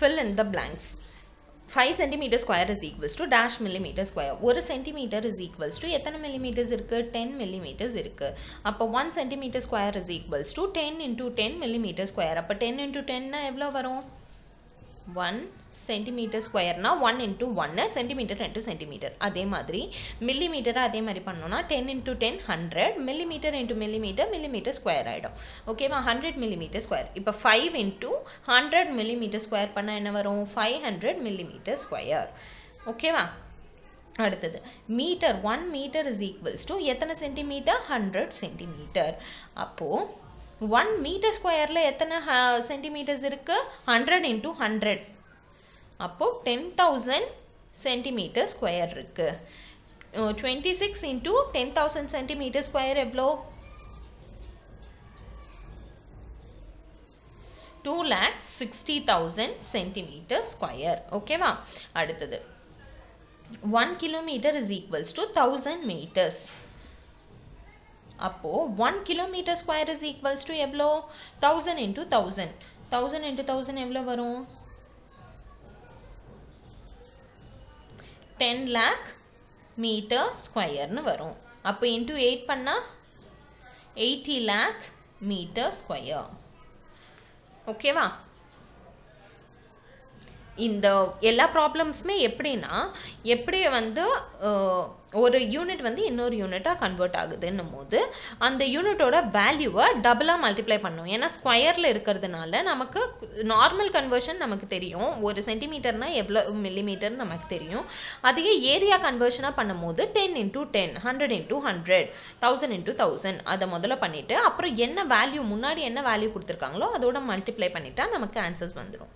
fill in the blanks 5 centimeter square is equals to dash millimeter square ஒரு centimeter is equals to எத்தனை millimeters இருக்கு 10 millimeters இருக்கு அப்போ 1 centimeter square is equals to 10 into 10 millimeter square அப்போ 10 into 10 னா எவ்வளோ வரும் 1 centimeter square னா 1 into 1 centimeter into centimeter அதே மாதிரி millimeter அதே மாதிரி பண்ணோம்னா 10 into 10 100 millimeter into millimeter millimeter square ஆயிடும் ஓகேவா 100 millimeter square இப்போ 5 into 100 millimeter square பண்ணா என்ன வரும் 500 millimeter square ஓகேவா அடுத்தது metre one metre is equals to எத்தனை சென்டிமீட்டர் ஹண்ட்ரட் சென்டிமீட்டர் அப்போ ஒன் மீட்டர் ஸ்கொயரில் எத்தனை சென்டிமீட்டர்ஸ் இருக்கு? ஹண்ட்ரட் இன்டூ ஹண்ட்ரட் அப்போ டென் தௌசண்ட் சென்டிமீட்டர் ஸ்கொயர் இருக்கு. Twenty six into ten thousand centimetre square எவ்வளோ? Two lakhs sixty thousand centimetre square ஓகேவா அடுத்தது. One kilometre is equals to thousand metres அப்போ one kilometre square is equals to எவ்வளோ thousand into thousand thousand into thousand எவ்வளோ வரும் ten lakh metre ஸ்கொயர்னு வரும் அப்போ இன்டூ எயிட் பண்ணால் எயிட்டி லேக் மீட்டர் ஸ்கொயர் ஓகேவா இந்த எல்லா ப்ராப்ளம்ஸுமே எப்படின்னா எப்படி வந்து ஒரு யூனிட் வந்து இன்னொரு யூனிட்டாக கன்வெர்ட் ஆகுதுன்னும் போது அந்த யூனிட்டோட வேல்யூவை டபுளாக மல்டிப்ளை பண்ணும். ஏன்னா ஸ்கொயரில் இருக்கிறதுனால நமக்கு நார்மல் கன்வர்ஷன் நமக்கு தெரியும். ஒரு சென்டிமீட்டர்னால் எவ்வளோ மில்லிமீட்டர்னு நமக்கு தெரியும். அதையே ஏரியா கன்வர்ஷனாக பண்ணும்போது ten into ten hundred into hundred thousand into thousand அதை முதல்ல பண்ணிவிட்டு அப்புறம் என்ன வேல்யூ முன்னாடி என்ன வேல்யூ கொடுத்துருக்காங்களோ அதோட மல்டிப்ளை பண்ணிட்டா நமக்கு ஆன்சர்ஸ் வந்துடும்